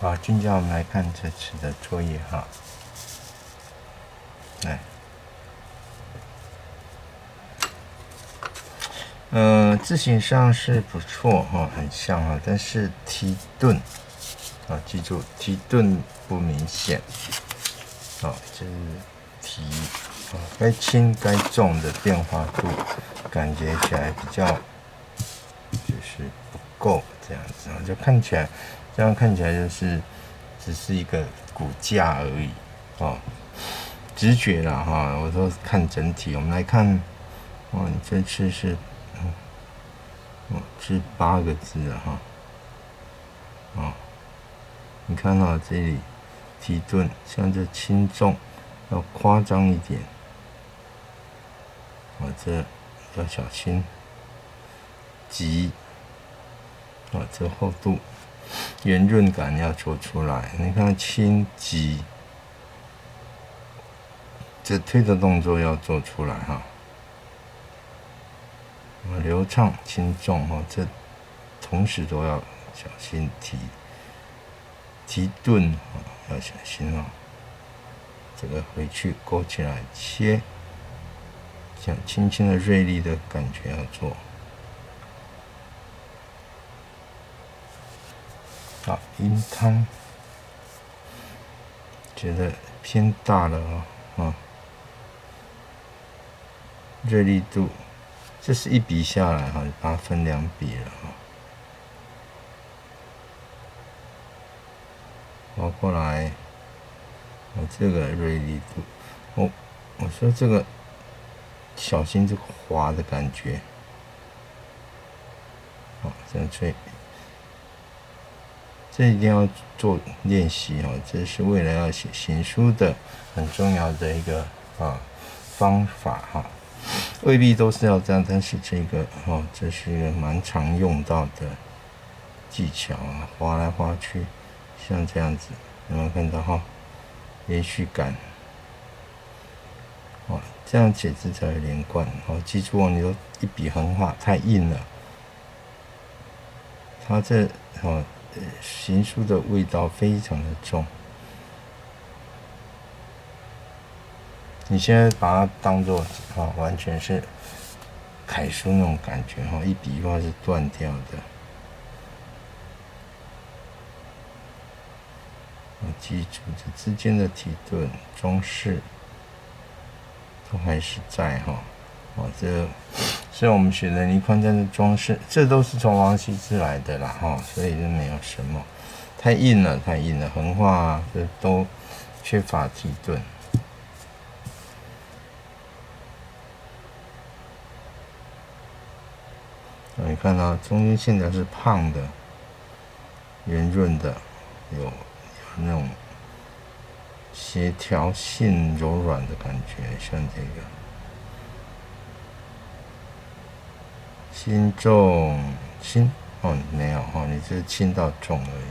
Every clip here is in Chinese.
好，今天我们来看这次的作业哈。来，呃，字形上是不错哈，很像哈，但是提顿啊，记住提顿不明显，啊，就是提啊，该轻该重的变化度，感觉起来比较就是不够这样子啊，就看起来。这样看起来就是只是一个骨架而已哦，直觉了哈，我都看整体。我们来看，哇，你这次是，哦，是八个字啊哈，哦，你看到这里提顿，像这轻重要夸张一点，哦，这要小心，急，啊，这厚度。圆润感要做出来，你看轻急，这推的动作要做出来哈。流畅轻重哈，这同时都要小心提提顿要小心哦。这个回去勾起来切，像轻轻的锐利的感觉要做。啊，银汤觉得偏大了啊啊！锐利度，这是一笔下来哈，把它分两笔了哈。划过来，我这个锐利度，我我说这个小心这个滑的感觉，好，这样吹。这一定要做练习哦，这是为了要写行书的很重要的一个啊方法哈，未必都是要这样，但是这个哦，这是一个蛮常用到的技巧啊，划来划去，像这样子，有没有看到哈？连续感，哦，这样写字才会连贯。哦，记住哦，你说一笔横画太硬了，它这哦。行书的味道非常的重，你现在把它当做啊，完全是楷书那种感觉哈，一笔一画是断掉的。记住这之间的体顿装饰都还是在哈。哦，这所以我们学的倪匡真的装饰，这都是从王羲之来的啦，哈，所以就没有什么太硬了，太硬了，横画这都缺乏提顿。你看到中间线条是胖的、圆润的，有有那种协调性柔软的感觉，像这个。轻重轻哦，没有哦，你是轻到重而已。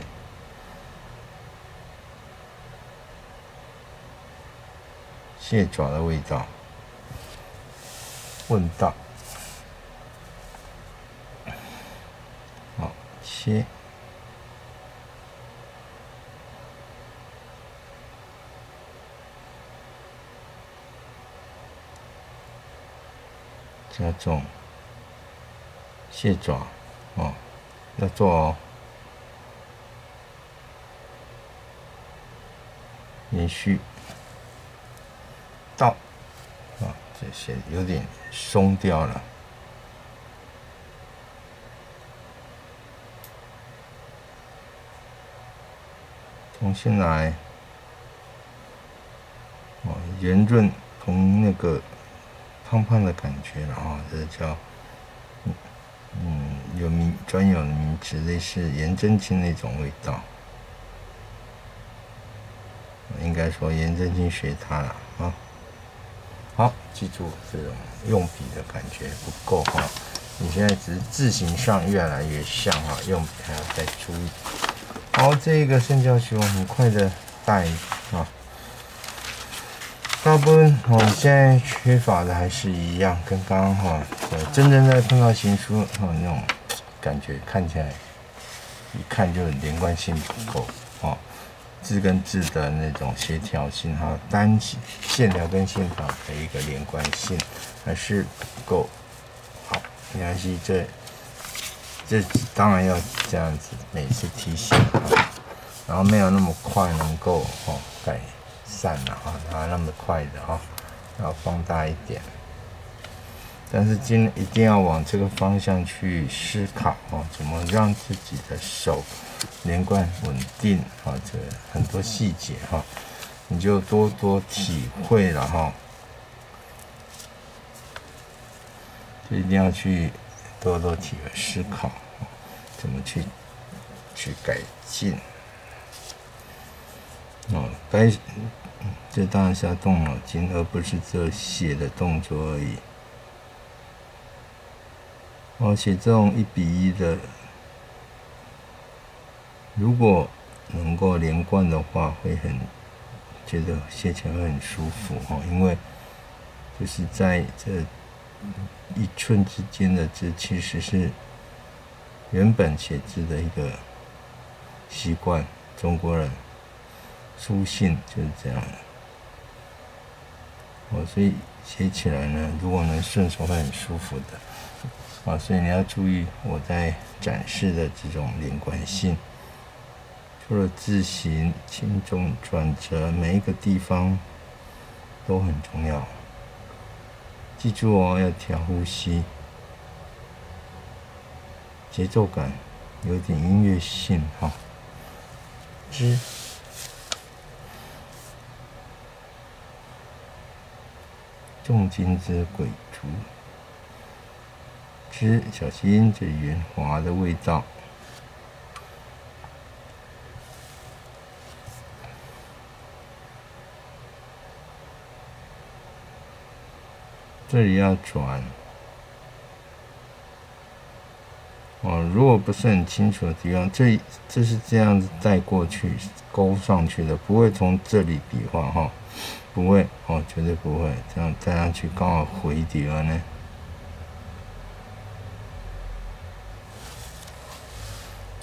蟹爪的味道，问道，好切，加重。蟹爪，哦，要做哦，连续。到，啊，这些有点松掉了，重新来，哦，圆润同那个胖胖的感觉了啊，这叫。嗯，有名专有名词，类似颜真卿那种味道。应该说颜真卿学他了啊。好，记住这种用笔的感觉不够哈。你现在只是字形上越来越像哈，用笔还要再注意。好，这个圣教学我很快的带啊。大部分我们现在缺乏的还是一样，跟刚刚哈，真正在碰到新书哈那种感觉，看起来一看就连贯性不够。哦，字跟字的那种协调性，还有单线条跟线条的一个连贯性还是不够好。没关系，这这当然要这样子每次提醒，然后没有那么快能够哦改善了哈，它那么快的哈，要放大一点。但是今一定要往这个方向去思考哦，怎么让自己的手连贯稳定啊？这很多细节哈，你就多多体会了哈，就一定要去多多体会思考，怎么去去改进哦？该这当然是要动脑筋，而不是做写的动作而已。而且这种一比一的，如果能够连贯的话，会很觉得写起来会很舒服哈。因为就是在这一寸之间的字，其实是原本写字的一个习惯。中国人书信就是这样。哦，所以写起来呢，如果能顺手，会很舒服的。啊，所以你要注意我在展示的这种连贯性，除了字形、轻重、转折，每一个地方都很重要。记住哦，要调呼吸，节奏感，有点音乐性哈。之，重金之鬼卒。之，小心这圆滑的味道。这里要转。哦，如果不是很清楚的地方，这这是这样子带过去勾上去的，不会从这里比划哈，不会哦，绝对不会这样带上去刚好回底了呢。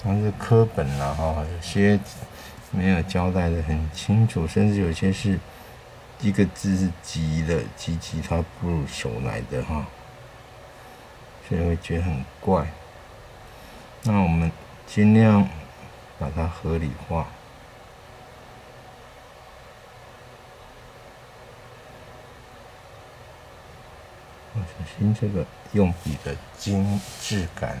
它是课本了哈，有些没有交代的很清楚，甚至有些是一个字是急的，急急它不入手来的哈，所以会觉得很怪。那我们尽量把它合理化。我小心这个用笔的精致感。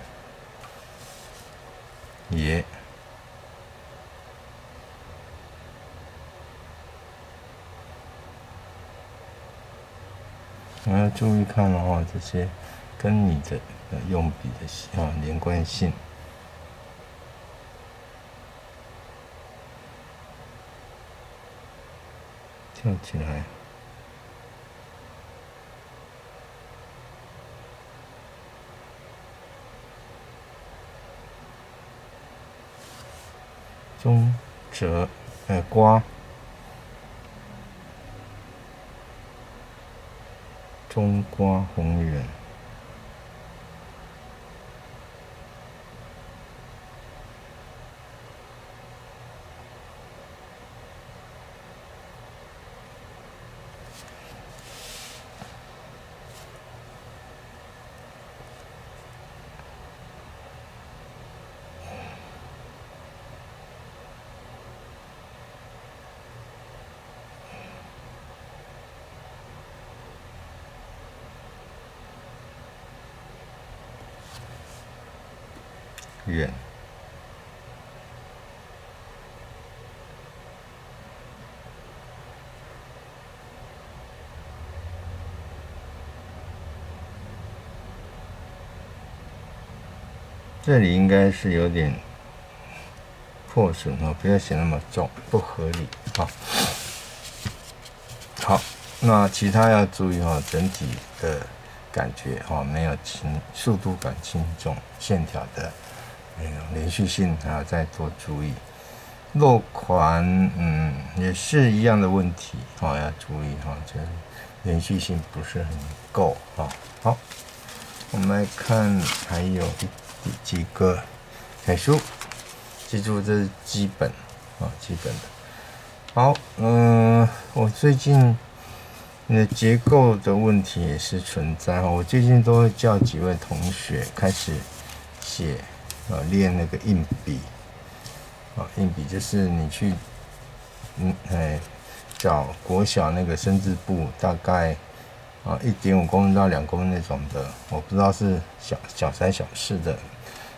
也，我要注意看的话，这些跟你的用笔的啊连贯性，跳起来。中折，呃，瓜，中瓜红人。远，这里应该是有点破损哦，不要写那么重，不合理啊。好，那其他要注意哈，整体的感觉哈，没有轻速度感轻重，线条的。连续性还要再多注意，落款嗯也是一样的问题哦，要注意哈，这连续性不是很够啊。好，我们来看还有几个楷书，记住这是基本啊，基本的。好，嗯，我最近你的结构的问题也是存在哈。我最近都会叫几位同学开始写，啊，练那个硬笔，啊，硬笔就是你去，嗯，哎，找国小那个生字簿，大概。啊，一点五公分到两公分那种的，我不知道是小小三小四的，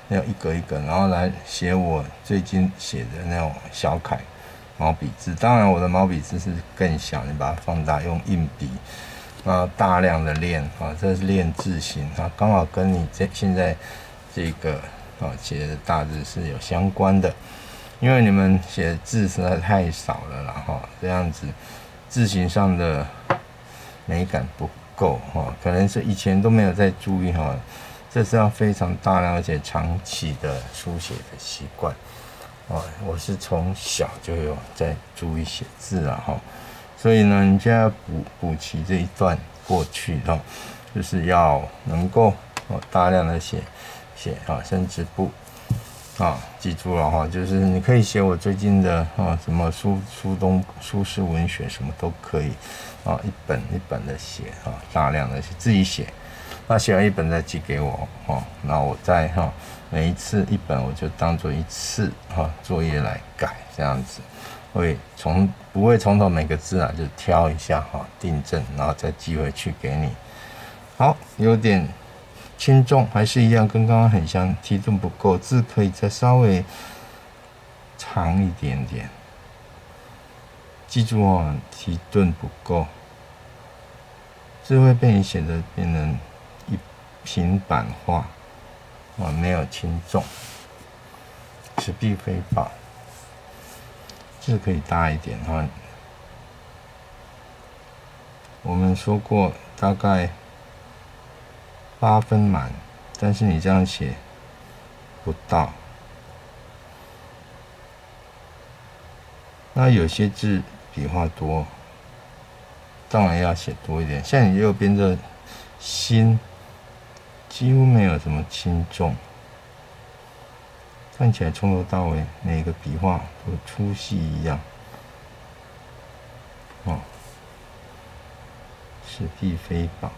那种一格一格，然后来写我最近写的那种小楷毛笔字。当然，我的毛笔字是更小，你把它放大，用硬笔，啊，大量的练啊，这是练字形啊，刚好跟你这现在这个啊写的大字是有相关的，因为你们写字实在太少了啦哈，这样子字形上的。美感不够哈，可能是以前都没有在注意哈，这是要非常大量而且长期的书写的习惯哦。我是从小就有在注意写字啊哈，所以呢，你现在补补齐这一段过去哈，就是要能够哦大量的写写啊，甚至不。啊，记住了哈，就是你可以写我最近的啊，什么苏苏东苏轼文学什么都可以啊，一本一本的写啊，大量的写自己写，那写完一本再寄给我哦，那我再哈每一次一本我就当做一次哈作业来改，这样子会从不会从头每个字啊就挑一下哈订正，然后再寄回去给你。好，有点。轻重还是一样，跟刚刚很像，体重不够，字可以再稍微长一点点。记住哦，体重不够，字会被你写的变成一平板化，啊，没有轻重，此必非法。字可以大一点哈。我们说过，大概。八分满，但是你这样写不到。那有些字笔画多，当然要写多一点。像你右边的“心”，几乎没有什么轻重，看起来从头到尾每个笔画都粗细一样。哦，是地非宝。